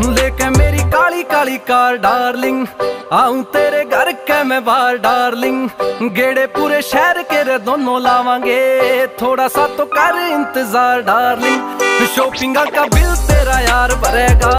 लेके मेरी Kali Kali car, darling. आऊँ तेरे घर के मैं बार डार्लिंग। गेड़े पूरे शहर के रे दोनों लावांगे। थोड़ा सा तो कर इंतज़ार, डार्लिंग। शॉपिंग का बिल तेरा यार भरेगा।